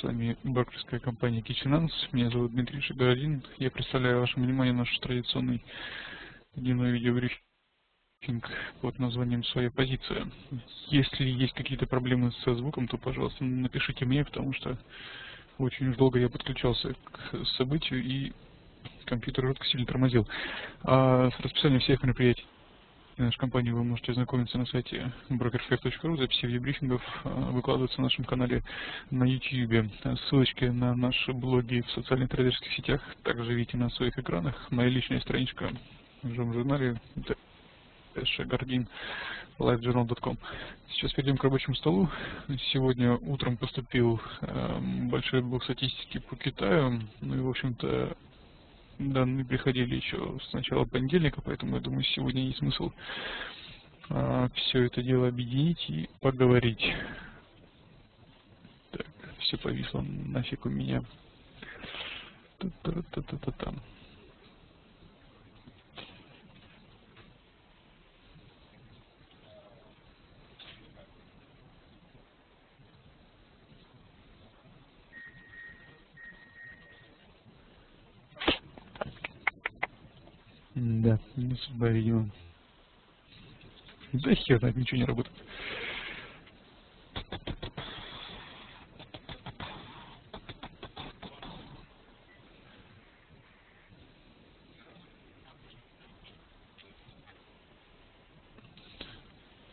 С вами брокерская компания Kitchenance. Меня зовут Дмитрий Шагородин. Я представляю вашему вниманию наш традиционный дневной видеобрифинг под названием «Своя позиция». Если есть какие-то проблемы со звуком, то, пожалуйста, напишите мне, потому что очень долго я подключался к событию и компьютер жутко сильно тормозил. А с расписанием всех мероприятий нашей компании вы можете ознакомиться на сайте brokerfair.ru. Записи видеобрифингов а, выкладываются на нашем канале на YouTube. Ссылочки на наши блоги в социальных трейдерских сетях также видите на своих экранах. Моя личная страничка в журнале Шагардин livejournal.com. Сейчас перейдем к рабочему столу. Сегодня утром поступил э, большой блок статистики по Китаю. Ну и, в общем-то, данные приходили еще с начала понедельника, поэтому я думаю, сегодня есть смысл а, все это дело объединить и поговорить. Так, все повисло нафиг у меня. Та-та-та-та-та-там. Да, не судьба, видимо. Да хер знает, ничего не работает.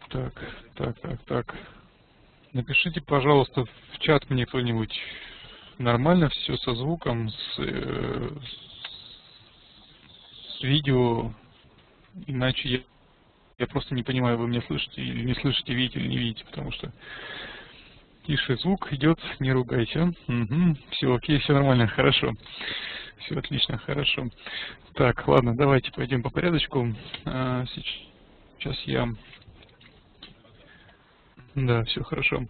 Так, так, так, так. Напишите, пожалуйста, в чат мне кто-нибудь нормально все со звуком, с, э, видео, иначе я, я просто не понимаю, вы меня слышите или не слышите, видите или не видите, потому что тише звук идет, не ругайся. Угу, все окей, все нормально, хорошо. Все отлично, хорошо. Так, ладно, давайте пойдем по порядочку. А, сейчас я... Да, все хорошо.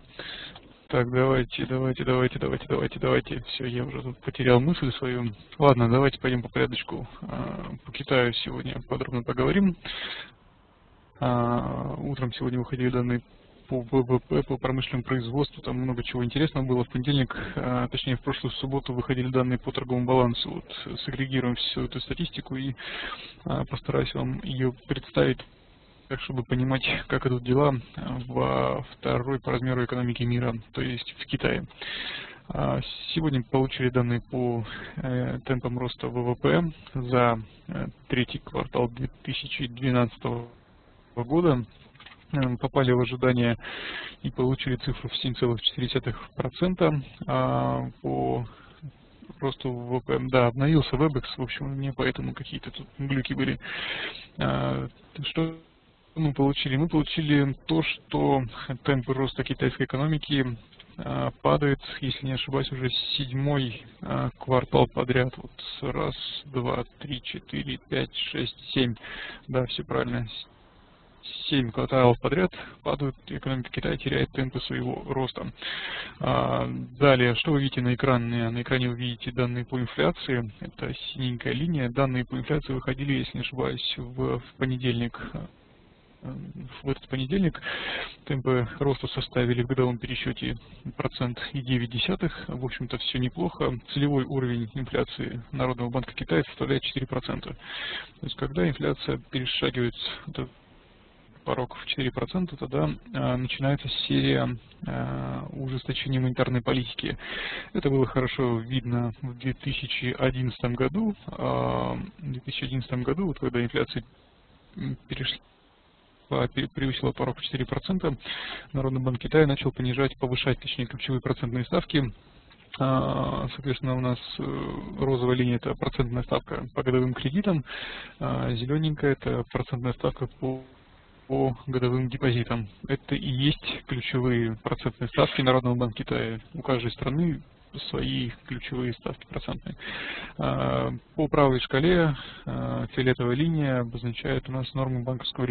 Так, давайте, давайте, давайте, давайте, давайте, давайте. Все, я уже тут потерял мысль свою. Ладно, давайте пойдем по порядочку. А, по Китаю сегодня подробно поговорим. А, утром сегодня выходили данные по ВВП, по промышленному производству, там много чего интересного было. В понедельник, а, точнее в прошлую субботу выходили данные по торговому балансу. Вот сагрегируем всю эту статистику и постараюсь вам ее представить так, чтобы понимать, как идут дела во второй по размеру экономики мира, то есть в Китае. А, сегодня получили данные по э, темпам роста ВВП за э, третий квартал 2012 года. Э, попали в ожидания и получили цифру в 7,4%. А, по росту ВВП, да, обновился WebEx, в общем, у меня поэтому какие-то тут глюки были. А, что мы получили? Мы получили то, что темпы роста китайской экономики а, падает, если не ошибаюсь, уже седьмой а, квартал подряд. Вот раз, два, три, четыре, пять, шесть, семь. Да, все правильно. Семь кварталов подряд падают, экономика Китая теряет темпы своего роста. А, далее, что вы видите на экране? На экране вы видите данные по инфляции. Это синенькая линия. Данные по инфляции выходили, если не ошибаюсь, в, в понедельник в этот понедельник темпы роста составили в годовом пересчете процент и 9 десятых. В общем-то, все неплохо. Целевой уровень инфляции Народного банка Китая составляет 4%. То есть, когда инфляция перешагивает порог в 4%, тогда э, начинается серия э, ужесточения монетарной политики. Это было хорошо видно в 2011 году. Э, в 2011 году, вот когда инфляция перешла превысила порог в 4%, Народный банк Китая начал понижать, повышать, точнее, ключевые процентные ставки. А, соответственно, у нас э, розовая линия – это процентная ставка по годовым кредитам, а зелененькая – это процентная ставка по по годовым депозитам. Это и есть ключевые процентные ставки Народного банка Китая. У каждой страны свои ключевые ставки процентные. А, по правой шкале фиолетовая линия обозначает у нас норму банковского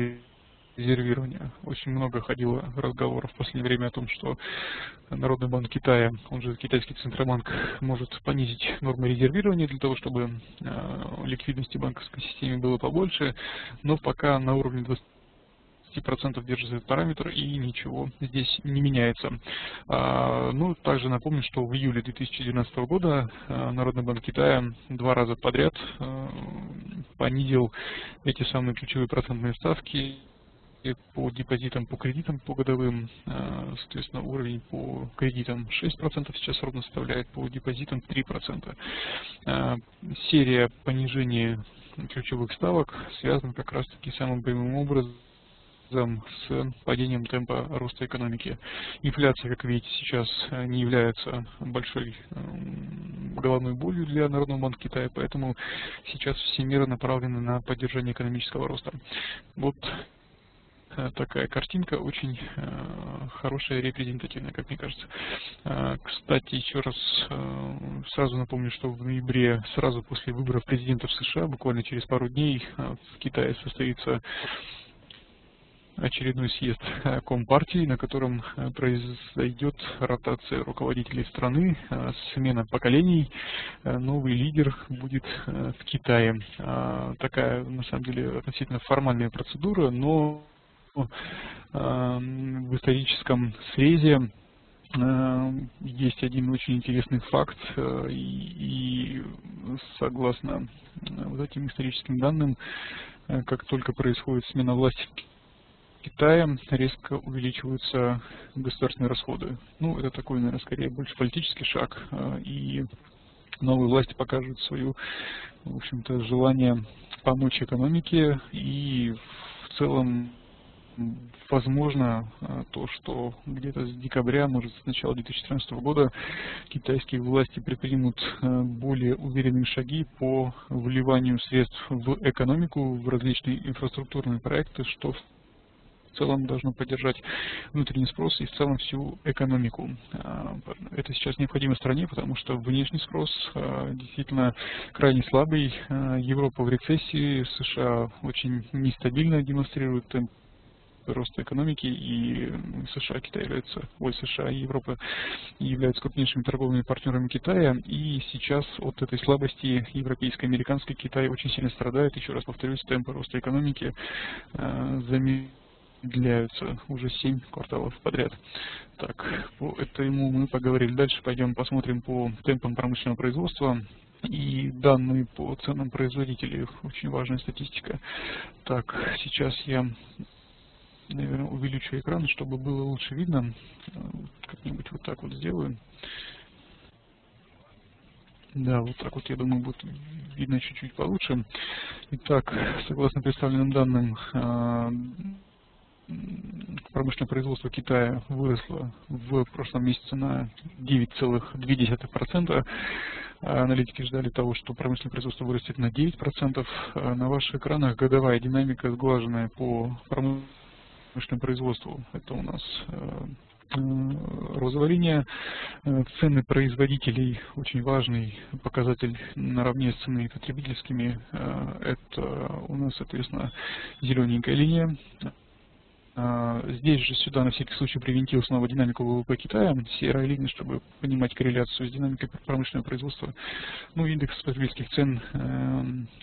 резервирования. Очень много ходило разговоров в последнее время о том, что Народный банк Китая, он же китайский центробанк, может понизить нормы резервирования для того, чтобы э, ликвидности банковской системе было побольше, но пока на уровне 10% держится этот параметр и ничего здесь не меняется. А, ну, также напомню, что в июле 2019 года а, Народный банк Китая два раза подряд а, понизил эти самые ключевые процентные ставки по депозитам, по кредитам, по годовым, соответственно, уровень по кредитам 6% сейчас ровно составляет, по депозитам 3%. Серия понижения ключевых ставок связана как раз-таки самым прямым образом с падением темпа роста экономики. Инфляция, как видите, сейчас э, не является большой эм, головной болью для Народного банка Китая, поэтому сейчас все меры направлены на поддержание экономического роста. Вот э, такая картинка, очень э, хорошая, репрезентативная, как мне кажется. Э, кстати, еще раз э, сразу напомню, что в ноябре, сразу после выборов президента в США, буквально через пару дней э, в Китае состоится очередной съезд э, Компартии, на котором э, произойдет ротация руководителей страны, э, смена поколений, новый лидер будет в Китае. Такая, на самом деле, относительно формальная процедура, но в историческом срезе есть один очень интересный факт, и, и согласно вот этим историческим данным, как только происходит смена власти в Китая резко увеличиваются государственные расходы. Ну, это такой, наверное, скорее больше политический шаг. И новые власти покажут свою, в общем-то, желание помочь экономике и в целом возможно а, то, что где-то с декабря, может с начала 2014 года китайские власти предпримут а, более уверенные шаги по вливанию средств в экономику, в различные инфраструктурные проекты, что в целом должно поддержать внутренний спрос и в целом всю экономику. А, это сейчас необходимо стране, потому что внешний спрос действительно крайне слабый. Европа в рецессии, США очень нестабильно демонстрируют темп роста экономики, и США, Китай являются, ой, США и Европа являются крупнейшими торговыми партнерами Китая, и сейчас от этой слабости европейской, американской Китай очень сильно страдает, еще раз повторюсь, темпы роста экономики э, длятся уже 7 кварталов подряд. Так, по этому мы поговорили. Дальше пойдем посмотрим по темпам промышленного производства и данные по ценам производителей. Очень важная статистика. Так, сейчас я, наверное, увеличу экран, чтобы было лучше видно. Как-нибудь вот так вот сделаю. Да, вот так вот, я думаю, будет видно чуть-чуть получше. Итак, согласно представленным данным, а, промышленное производство Китая выросло в прошлом месяце на 9,2%. Аналитики ждали того, что промышленное производство вырастет на 9%. На ваших экранах годовая динамика сглаженная по промышленному производству. Это у нас э, розовая линия. Цены производителей очень важный показатель наравне с ценами потребительскими. Это у нас, соответственно, зелененькая линия. Здесь же сюда на всякий случай привинтил снова динамику ВВП Китая, серая линия, чтобы понимать корреляцию с динамикой промышленного производства. Ну, индекс потребительских цен,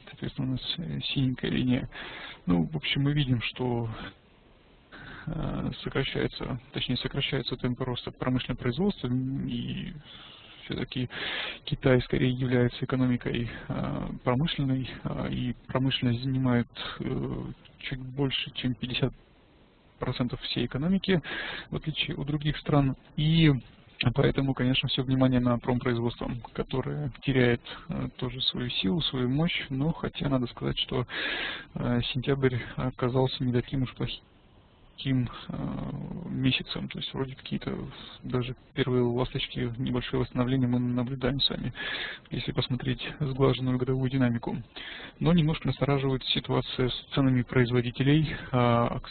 соответственно, у нас э, синенькая линия. Ну, в общем, мы видим, что э, сокращается, точнее сокращается темпы роста промышленного производства и все-таки Китай скорее является экономикой э, промышленной, и промышленность занимает чуть больше, чем 50 процентов всей экономики, в отличие от других стран. И Поэтому, конечно, все внимание на промпроизводство, которое теряет э, тоже свою силу, свою мощь, но хотя надо сказать, что э, сентябрь оказался не таким уж плохим э, месяцем, то есть вроде какие-то даже первые ласточки, небольшое восстановление мы наблюдаем сами, если посмотреть сглаженную годовую динамику. Но немножко настораживает ситуация с ценами производителей, а,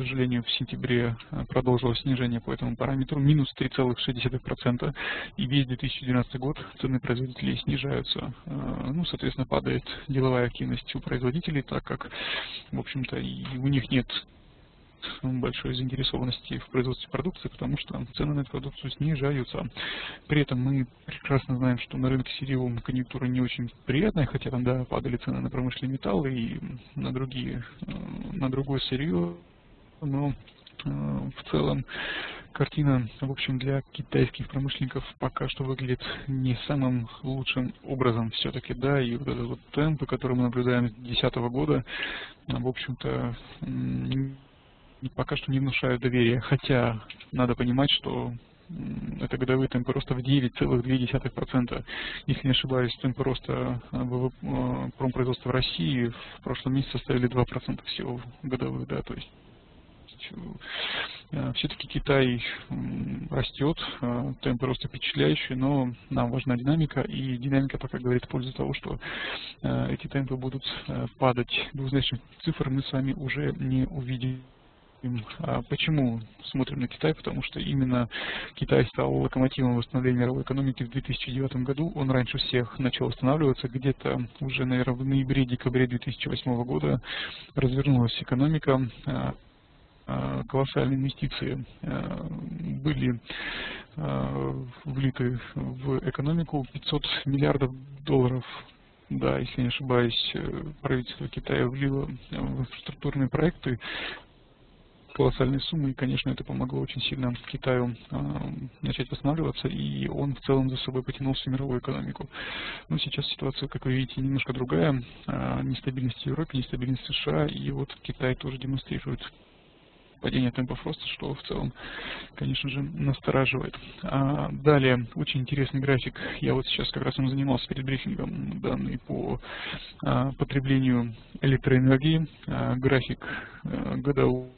сожалению, в сентябре э, продолжилось снижение по этому параметру, минус 3,6%, и весь 2012 год цены производителей снижаются. Э, ну, соответственно, падает деловая активность у производителей, так как, в общем-то, у них нет большой заинтересованности в производстве продукции, потому что цены на эту продукцию снижаются. При этом мы прекрасно знаем, что на рынке сырьевом конъюнктура не очень приятная, хотя там да, падали цены на промышленные металлы и на другие, э, на другое сырье но в целом картина, в общем, для китайских промышленников пока что выглядит не самым лучшим образом все-таки, да, и вот этот вот темпы, которые мы наблюдаем с 2010 года, в общем-то, пока что не внушают доверия, хотя надо понимать, что это годовые темпы роста в 9,2%. Если не ошибаюсь, темпы роста ВВП, промпроизводства в России в прошлом месяце составили 2% всего годовых, да, то есть все-таки Китай растет, темпы роста впечатляющие, но нам важна динамика, и динамика пока говорит в пользу того, что эти темпы будут падать. Двузначных цифр мы с вами уже не увидим. А почему смотрим на Китай? Потому что именно Китай стал локомотивом восстановления мировой экономики в 2009 году. Он раньше всех начал восстанавливаться. Где-то уже, наверное, в ноябре-декабре 2008 года развернулась экономика. Э, колоссальные инвестиции э, были э, влиты в экономику 500 миллиардов долларов да, если не ошибаюсь, правительство Китая влило в инфраструктурные проекты колоссальные суммы, и, конечно, это помогло очень сильно Китаю э, начать восстанавливаться, и он в целом за собой потянул всю мировую экономику. Но сейчас ситуация, как вы видите, немножко другая. Э, нестабильность в Европе, нестабильность в США, и вот Китай тоже демонстрирует падение темпов роста, что в целом, конечно же, настораживает. А далее, очень интересный график. Я вот сейчас как раз им занимался перед брифингом, данные по а, потреблению электроэнергии. А, график а, годовой,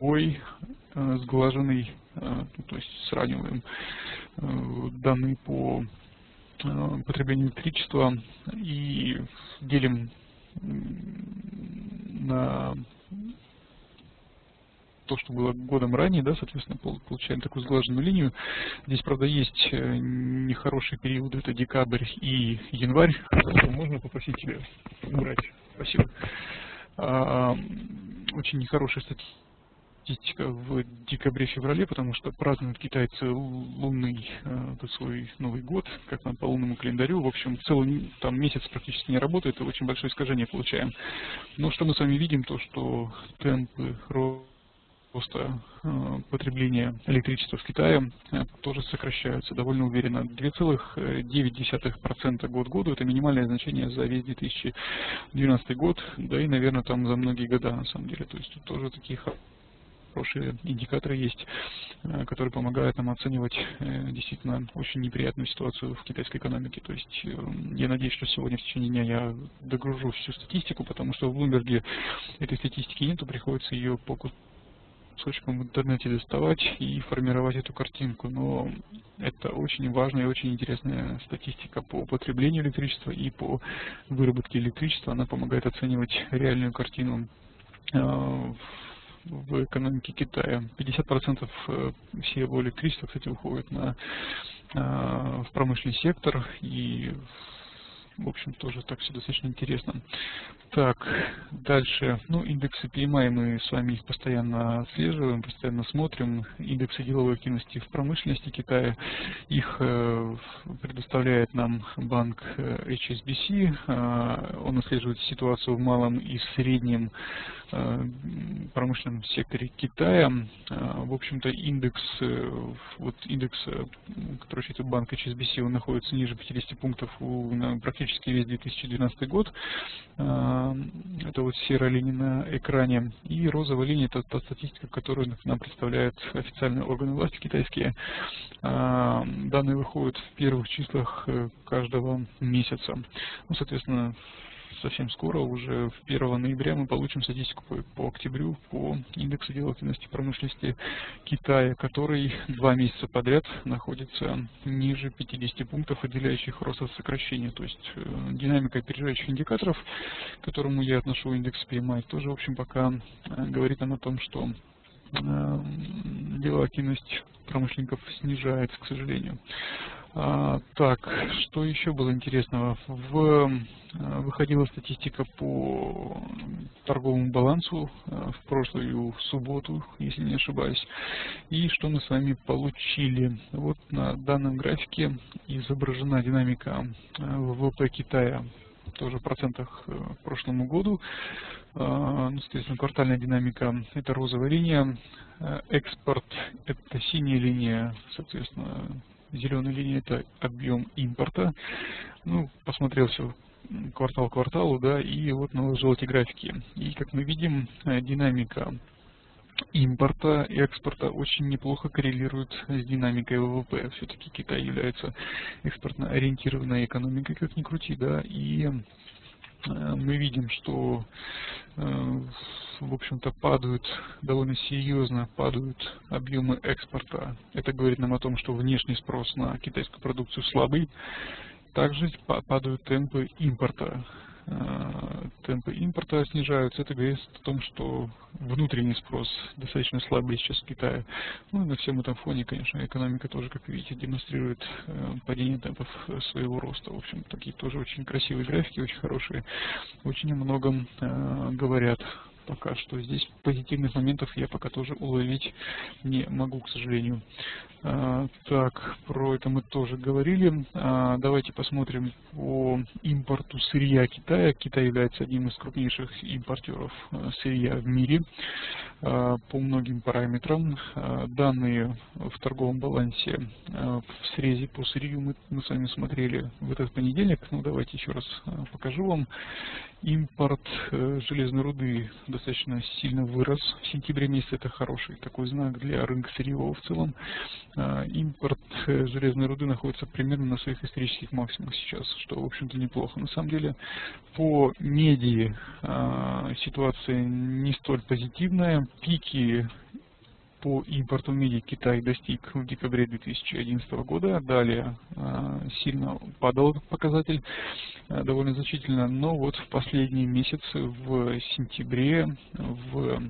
а, сглаженный, а, ну, то есть сравниваем а, данные по потреблению электричества и делим на то, что было годом ранее, да, соответственно, получаем такую сглаженную линию. Здесь, правда, есть э, нехорошие периоды, это декабрь и январь. Можно попросить тебя убрать? Спасибо. А, очень нехорошая статистика в декабре-феврале, потому что празднуют китайцы лунный э, свой Новый год, как нам по лунному календарю. В общем, целый там месяц практически не работает, и очень большое искажение получаем. Но что мы с вами видим, то что темпы роста просто э, потребление электричества в Китае э, тоже сокращаются довольно уверенно. 2,9% год году это минимальное значение за весь 2012 год, да и, наверное, там за многие года на самом деле. То есть тут тоже такие хорошие индикаторы есть, э, которые помогают нам оценивать действительно очень неприятную ситуацию в китайской экономике. То есть я надеюсь, что сегодня в течение дня я догружу всю статистику, потому что в Bloomberg этой статистики нету, приходится ее по кусочком в интернете доставать и формировать эту картинку. Но это очень важная и очень интересная статистика по потреблению электричества и по выработке электричества. Она помогает оценивать реальную картину э, в экономике Китая. 50% э, всего электричества, кстати, уходит на, э, в промышленный сектор и в общем, тоже так все достаточно интересно. Так, дальше. Ну, индексы PMI мы с вами их постоянно отслеживаем, постоянно смотрим. Индексы деловой активности в промышленности Китая. Их э, предоставляет нам банк э, HSBC. Э, он отслеживает ситуацию в малом и среднем промышленном секторе Китая. В общем-то, индекс, вот индекс, который считает банк HSBC, он находится ниже 50 пунктов у, практически весь 2012 год. Это вот серая линия на экране. И розовая линия это та статистика, которую нам представляют официальные органы власти китайские. Данные выходят в первых числах э, каждого месяца. Ну, соответственно, совсем скоро, уже в 1 ноября, мы получим статистику по, по октябрю по индексу делательности промышленности Китая, который два месяца подряд находится ниже 50 пунктов, отделяющих рост от сокращения. То есть э, динамика опережающих индикаторов, к которому я отношу индекс PMI, тоже, в общем, пока э, говорит нам о том, что э, деловая активность промышленников снижается, к сожалению. А, так, что еще было интересного? В, а, выходила статистика по торговому балансу а, в прошлую субботу, если не ошибаюсь. И что мы с вами получили? Вот на данном графике изображена динамика ВВП Китая тоже в процентах э, к прошлому году. А, ну, соответственно, квартальная динамика – это розовая линия, э, экспорт – это синяя линия, соответственно, зеленая линия – это объем импорта. Ну, посмотрел все квартал к кварталу, да, и вот наложил эти графики. И, как мы видим, э, динамика импорта и экспорта очень неплохо коррелирует с динамикой ВВП. Все-таки Китай является экспортно ориентированной экономикой, как ни крути, да, и мы видим, что э, в общем-то падают довольно серьезно падают объемы экспорта. Это говорит нам о том, что внешний спрос на китайскую продукцию слабый. Также падают темпы импорта. Темпы импорта снижаются, это говорит о том, что внутренний спрос достаточно слабый сейчас в Китае. Ну и на всем этом фоне, конечно, экономика тоже, как видите, демонстрирует э, падение темпов своего роста. В общем, такие тоже очень красивые графики, очень хорошие, очень о многом э, говорят пока что. Здесь позитивных моментов я пока тоже уловить не могу, к сожалению. А, так, про это мы тоже говорили. А, давайте посмотрим по импорту сырья Китая. Китай является одним из крупнейших импортеров а, сырья в мире по многим параметрам. Данные в торговом балансе в срезе по сырью мы, с вами смотрели в этот понедельник. Ну, давайте еще раз покажу вам. Импорт э, железной руды достаточно сильно вырос. В сентябре месяце это хороший такой знак для рынка сырьевого в целом. А, импорт э, железной руды находится примерно на своих исторических максимумах сейчас, что, в общем-то, неплохо. На самом деле, по меди а, ситуация не столь позитивная. Пики по импорту меди Китай достиг в декабре 2011 года. Далее а, сильно падал этот показатель довольно значительно, но вот в последние месяцы, в сентябре, в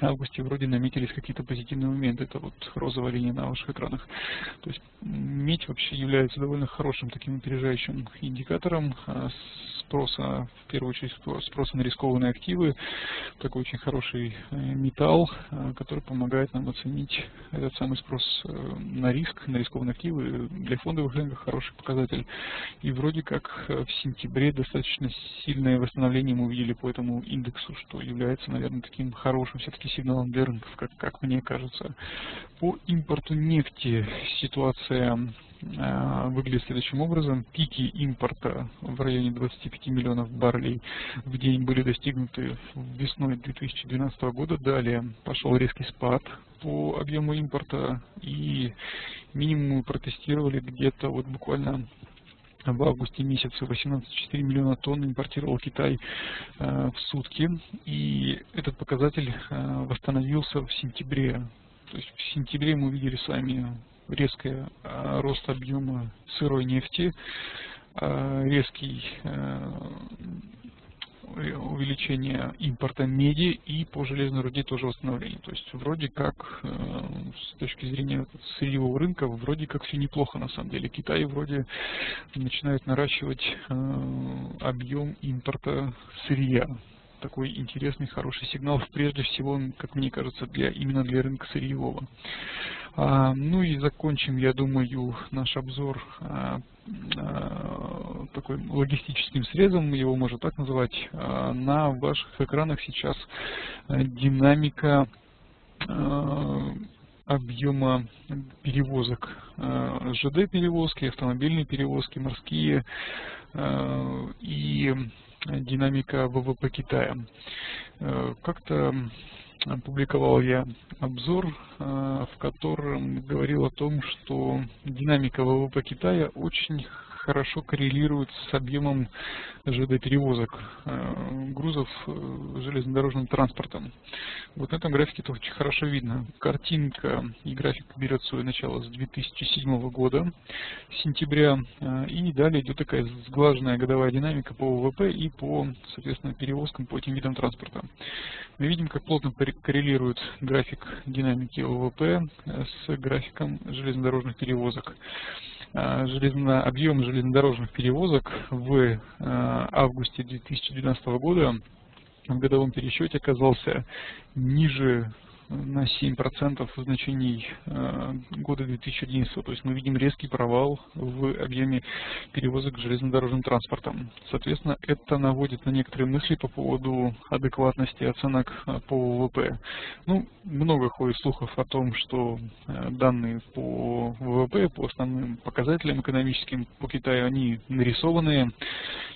августе вроде наметились какие-то позитивные моменты. Это вот розовая линия на ваших экранах. То есть медь вообще является довольно хорошим таким опережающим индикатором а, спроса, в первую очередь спроса на рискованные активы. Такой очень хороший э, металл, а, который помогает нам оценить этот самый спрос э, на риск, на рискованные активы. Для фондовых рынков хороший показатель. И вроде как э, в сентябре достаточно сильное восстановление мы увидели по этому индексу, что является, наверное, таким хорошим все-таки все сигналом для рынков, как, как мне кажется. По импорту нефти ситуация э, выглядит следующим образом. Пики импорта в районе 25 миллионов баррелей в день были достигнуты весной 2012 года. Далее пошел резкий спад по объему импорта и минимум протестировали где-то вот буквально в августе месяце 18,4 миллиона тонн импортировал Китай э, в сутки. И этот показатель э, восстановился в сентябре. То есть в сентябре мы увидели с вами резкий э, рост объема сырой нефти, резкий увеличение импорта меди и по железной руде тоже восстановление. То есть вроде как э, с точки зрения сырьевого рынка вроде как все неплохо на самом деле. Китай вроде начинает наращивать э, объем импорта сырья такой интересный, хороший сигнал, прежде всего, как мне кажется, для, именно для рынка сырьевого. А, ну и закончим, я думаю, наш обзор а, а, такой логистическим срезом, его можно так называть. А, на ваших экранах сейчас а, динамика а, объема перевозок, ЖД-перевозки, автомобильные перевозки, морские и динамика ВВП Китая. Как-то опубликовал я обзор, э, в котором говорил о том, что динамика ВВП Китая очень хорошо коррелирует с объемом ЖД-перевозок э, грузов э, железнодорожным транспортом. Вот на этом графике это очень хорошо видно. Картинка и график берет свое начало с 2007 года, сентября, э, и далее идет такая сглаженная годовая динамика по ВВП и по, соответственно, перевозкам по этим видам транспорта. Мы видим, как плотно коррелирует график динамики ВВП с графиком железнодорожных перевозок. Э, железно, объем железнодорожных перевозок в э, августе 2012 года в годовом пересчете оказался ниже на 7% значений э, года 2011. То есть мы видим резкий провал в объеме перевозок железнодорожным транспортом. Соответственно, это наводит на некоторые мысли по поводу адекватности оценок э, по ВВП. Ну, много ходит слухов о том, что э, данные по ВВП, по основным показателям экономическим по Китаю, они нарисованные.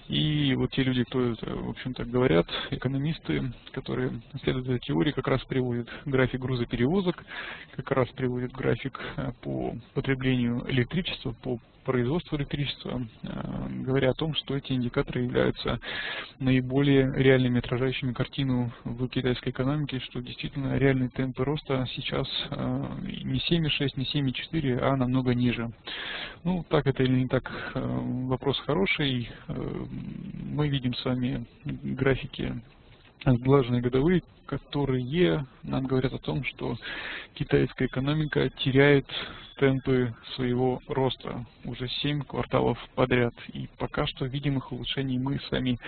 И вот те люди, кто это, в общем-то, говорят, экономисты, которые следуют этой теории, как раз приводят график грузоперевозок, как раз приводят график э, по потреблению электричества, по производству электричества, э, говоря о том, что эти индикаторы являются наиболее реальными, отражающими картину в китайской экономике, что действительно реальные темпы роста сейчас э, не 7,6, не 7,4, а намного ниже. Ну, так это или не так, вопрос хороший. Мы видим с вами графики сглаженные годовые, которые нам говорят о том, что китайская экономика теряет темпы своего роста уже 7 кварталов подряд. И пока что видимых улучшений мы с вами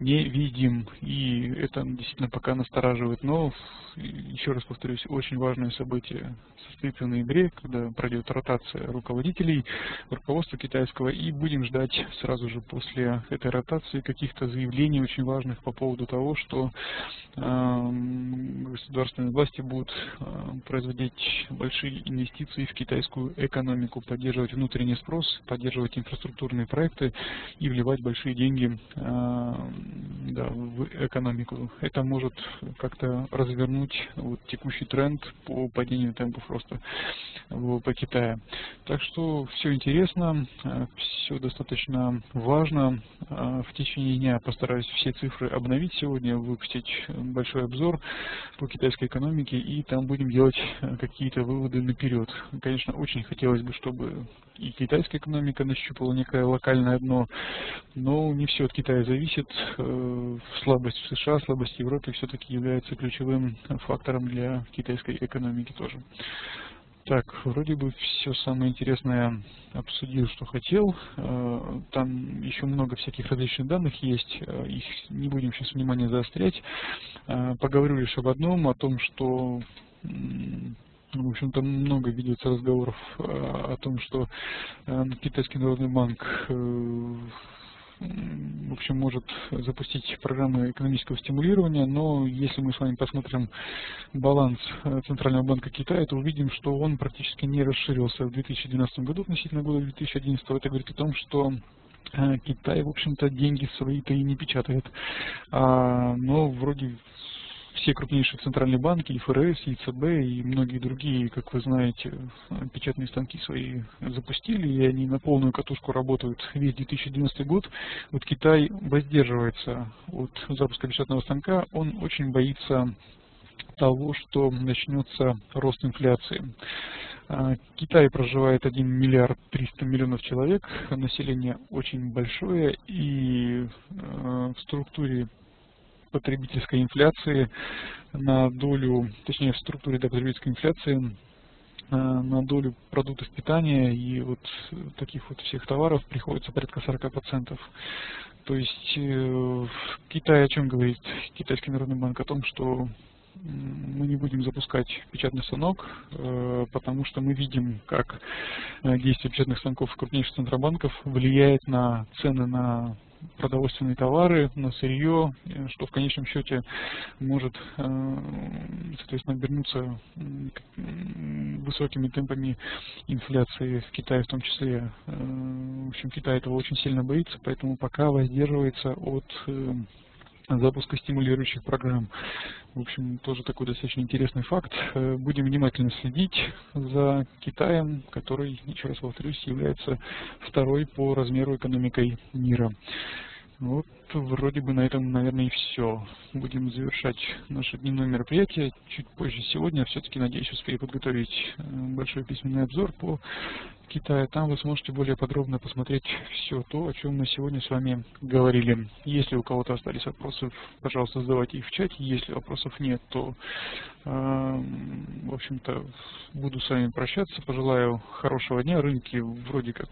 не видим. И это действительно пока настораживает. Но, еще раз повторюсь, очень важное событие состоится в ноябре, когда пройдет ротация руководителей руководства китайского. И будем ждать сразу же после этой ротации каких-то заявлений очень важных по поводу того, что э, государственные власти будут э, производить большие инвестиции в китайскую экономику, поддерживать внутренний спрос, поддерживать инфраструктурные проекты и вливать большие деньги э, да, в экономику. Это может как-то развернуть вот, текущий тренд по падению темпов роста по Китая. Так что все интересно, э, все достаточно важно. Э, в течение дня постараюсь все цифры обновить сегодня, выпустить большой обзор по китайской экономике и там будем делать какие-то выводы наперед. Конечно, очень хотелось бы, чтобы и китайская экономика нащупала некое локальное дно, но не все от Китая зависит. Э, слабость в США, слабость в Европе все-таки является ключевым фактором для китайской экономики тоже. Так, вроде бы все самое интересное обсудил, что хотел. Э, там еще много всяких различных данных есть, э, их не будем сейчас внимание заострять. Поговорю лишь об одном, о том, что в общем-то, много ведется разговоров э, о том, что э, Китайский народный банк э, в общем, может запустить программы экономического стимулирования, но если мы с вами посмотрим баланс Центрального банка Китая, то увидим, что он практически не расширился в 2012 году относительно года 2011. Это говорит о том, что Китай, в общем-то, деньги свои-то и не печатает. А, но вроде все крупнейшие центральные банки, и ФРС, и ЦБ, и многие другие, как вы знаете, печатные станки свои запустили, и они на полную катушку работают весь 2090 год. Вот Китай воздерживается от запуска печатного станка, он очень боится того, что начнется рост инфляции. А, Китай проживает 1 миллиард 300 миллионов человек, население очень большое, и э, в структуре потребительской инфляции на долю, точнее в структуре потребительской инфляции э, на долю продуктов питания и вот таких вот всех товаров приходится порядка 40%. То есть э, Китай о чем говорит Китайский народный банк? О том, что мы не будем запускать печатный станок, э, потому что мы видим, как действие печатных станков крупнейших центробанков влияет на цены на продовольственные товары, на сырье, э, что в конечном счете может, э, соответственно, обернуться высокими темпами инфляции в Китае в том числе. Э, в общем, Китай этого очень сильно боится, поэтому пока воздерживается от запуска стимулирующих программ. В общем, тоже такой достаточно интересный факт. Э, будем внимательно следить за Китаем, который, еще раз повторюсь, является второй по размеру экономикой мира. Вот вроде бы на этом, наверное, и все. Будем завершать наше дневное мероприятие чуть позже сегодня. Все-таки, надеюсь, успею подготовить э, большой письменный обзор по Китаю. Там вы сможете более подробно посмотреть все то, о чем мы сегодня с вами говорили. Если у кого-то остались вопросы, пожалуйста, задавайте их в чате. Если вопросов нет, то, э, в общем-то, буду с вами прощаться. Пожелаю хорошего дня. Рынки вроде как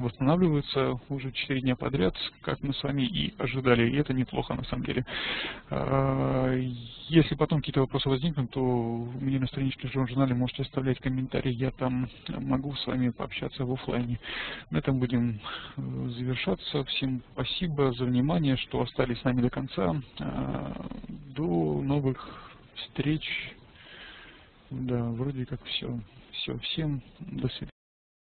восстанавливаются уже 4 дня подряд, как мы с вами и ожидали, и это неплохо на самом деле. А, если потом какие-то вопросы возникнут, то меня на страничке в журнале можете оставлять комментарии, я там могу с вами пообщаться в офлайне. На этом будем э, завершаться. Всем спасибо за внимание, что остались с нами до конца. А, до новых встреч. Да, вроде как все. Все, всем до свидания.